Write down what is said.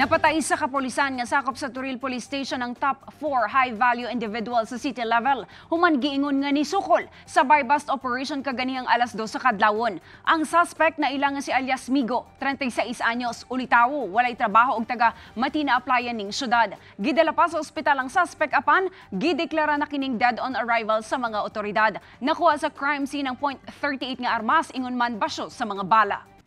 Napatay sa kapulisan nga sakop sa Turil Police Station ang top 4 high-value individual sa city level. Human giingon nga ni Sukol sa buy-bust operation kaganihang alas 2 sa Kadlawon. Ang suspect na ilang si alias Migo, 36 anyos, ulitawo, walay trabaho og taga Matina Aplayan ning syudad. Gidala pa sa ospital ang suspect apan gideklara na kining dead on arrival sa mga otoridad. Nakuha sa crime scene ang .38 nga armas ingon man basyo sa mga bala.